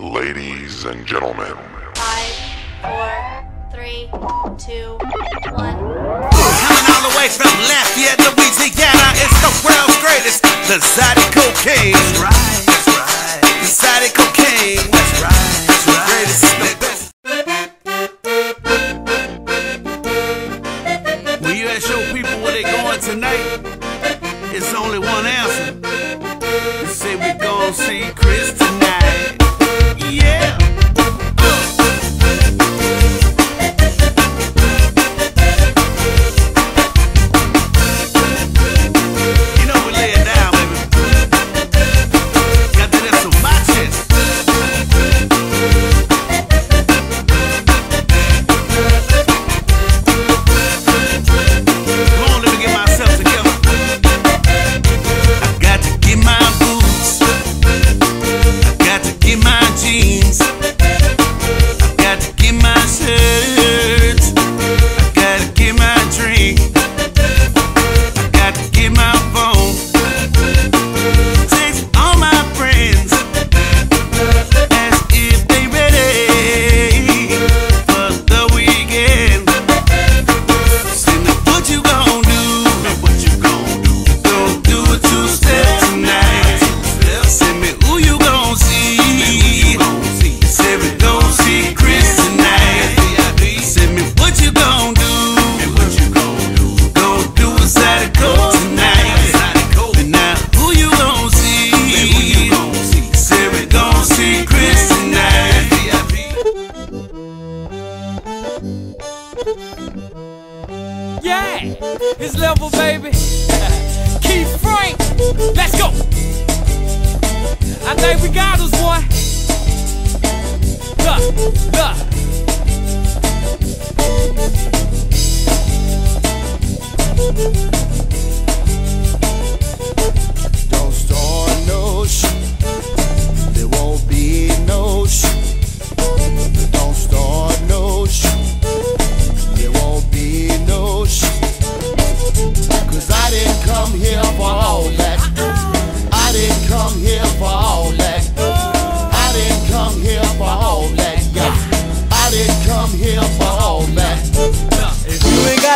Ladies and gentlemen, Five, four, three, two, one. Coming all the way from Lafayette, Louisiana, it's the world's greatest, the Zodi Cocaine. That's right, that's right. The Zodi Cocaine. That's right, that's right. Greatest, the best. When you ask your people where they going tonight, it's only one answer. They say we gon' see Chris tonight. Yeah. Yeah, his level, baby. Keith Frank, let's go. I think we got us one. Look, look.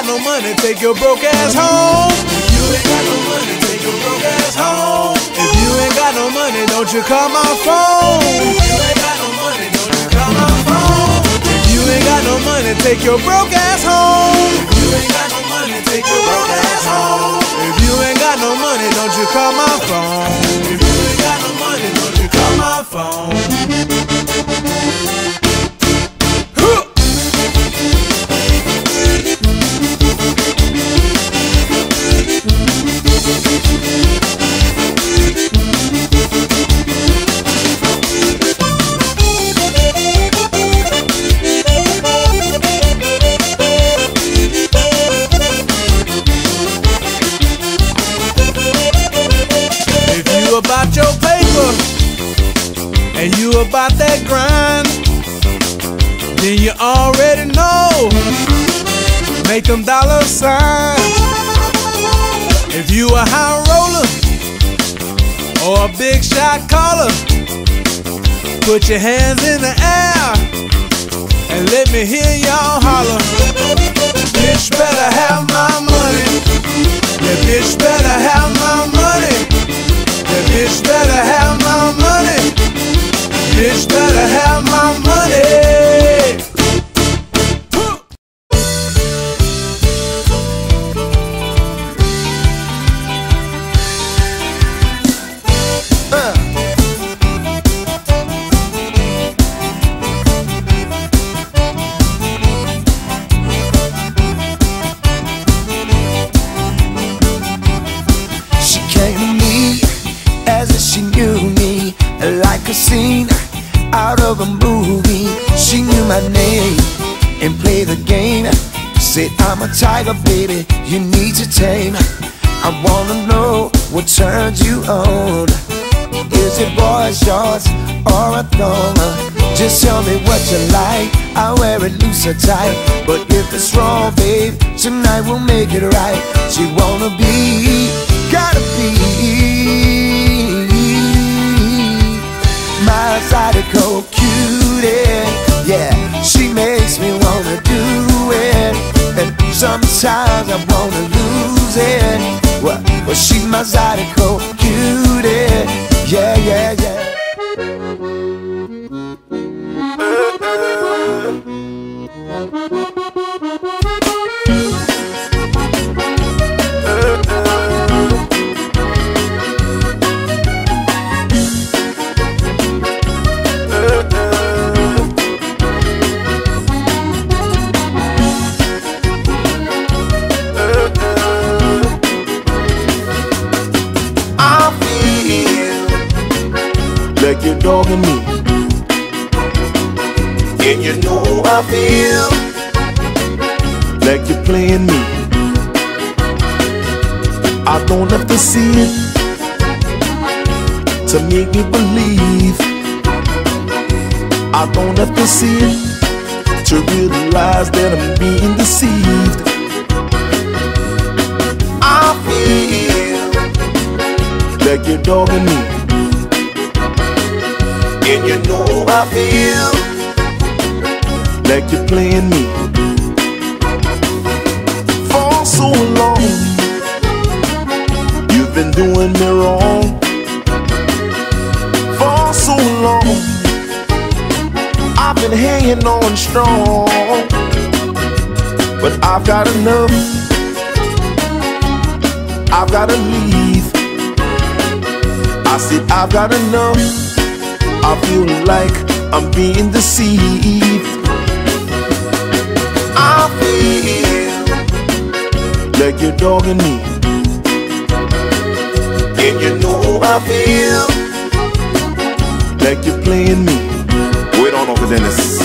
Got no money, take your broke ass home. If you ain't got no money, take your broke ass home. If you ain't got no money, don't you call my phone. If you ain't got no money, don't you call my phone. If you ain't got no money, take your broke ass home. If you ain't got no money, take your broke ass home. If you ain't got no money, don't you call my phone. About that grind, then you already know. Make them dollar signs. If you a high roller or a big shot caller, put your hands in the air and let me hear y'all holler. Bitch better have my money. Yeah, bitch better have my money. That bitch better have my money. Bitch better have my money. She came to me as if she knew me, like a scene out of a movie. She knew my name and played the game. Said, I'm a tiger, baby, you need to tame. I wanna know what turns you on. Is it boy shorts or a thong? Just tell me what you like. I wear it loose or tight. But if it's wrong, babe, tonight we'll make it right. She wanna be, gotta be my zydeco cutie. Yeah, she makes me wanna do it. And sometimes I wanna lose it. Well, well she's my zydeco cutie. Like you're me. And you know I feel like you're playing me. I don't have to see it to make me believe. I don't have to see it to realize that I'm being deceived. I feel like you're dogging me. You know I feel like you're playing me. For so long, you've been doing me wrong. For so long, I've been hanging on strong. But I've got enough. I've gotta leave. I said I've got enough. I feel like I'm being deceived. I feel like you're dogging me. And you know I feel like you're playing me. Wait on, Uncle Dennis.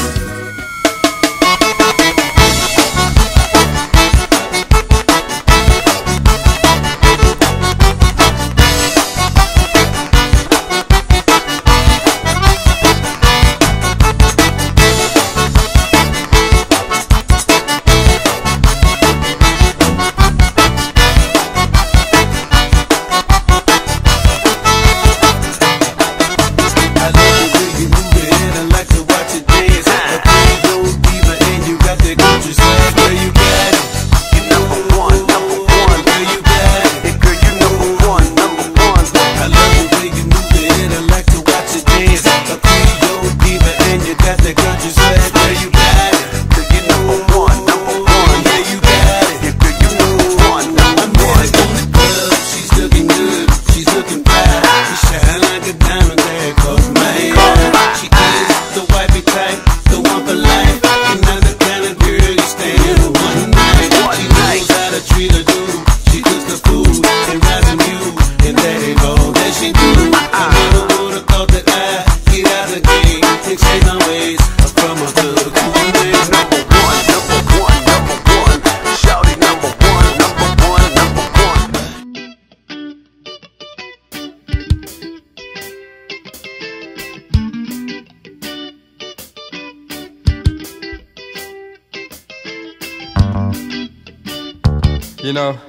You know,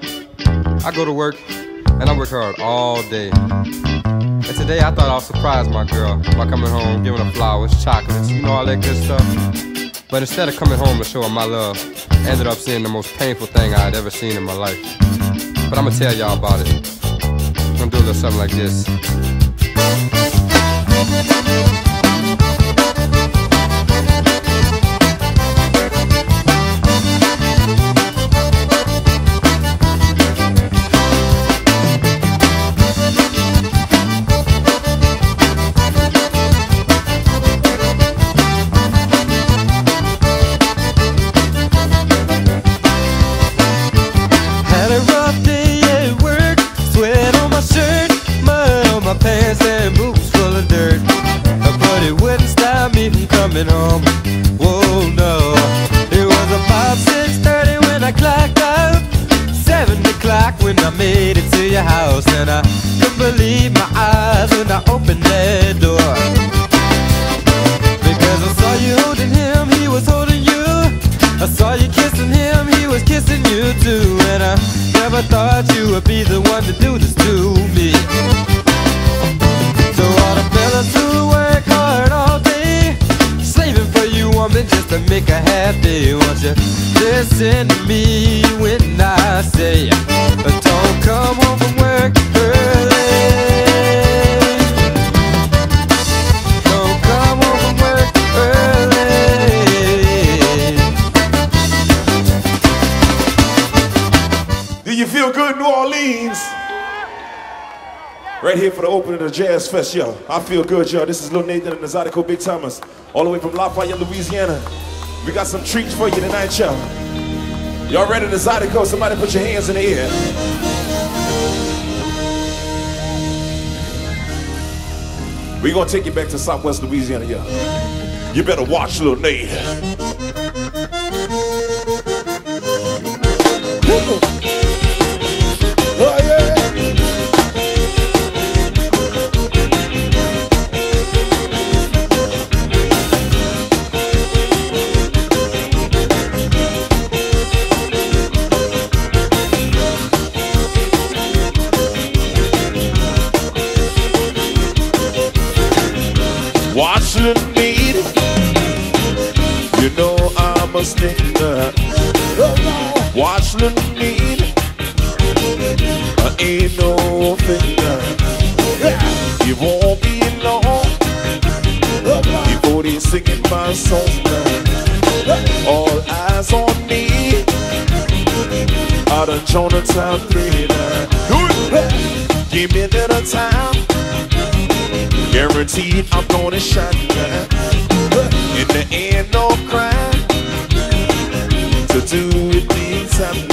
I go to work and I work hard all day. And today I thought I'll surprise my girl by coming home, giving her flowers, chocolates, you know, all that good stuff. But instead of coming home and showing my love, I ended up seeing the most painful thing I had ever seen in my life. But I'm gonna tell y'all about it. I'm gonna do a little something like this. house and I couldn't believe my eyes when I opened that door. Because I saw you holding him, he was holding you. I saw you kissing him, he was kissing you too. And I never thought you would be the one to do this to me. So all the fellas who work hard all day Slaving for you, woman, just to make her happy. Won't you listen to me when I say Don't come home from Right here for the opening of the Jazz Fest, yo. I feel good, yo. This is Lil Nathan and Zydeco Big Timers, all the way from Lafayette, Louisiana. We got some treats for you tonight, yo. Y'all ready to Zydeco? Somebody put your hands in the air. we gonna take you back to Southwest Louisiana, yo. You better watch Lil Nate. The need. You know I'm a stinker. Watch the need. I ain't no finger. You won't be long before they singing my song. All eyes on me. Out of Jonatown 3 Give me a little time. Guaranteed I'm gonna shine. In the end, no crime to do it meantime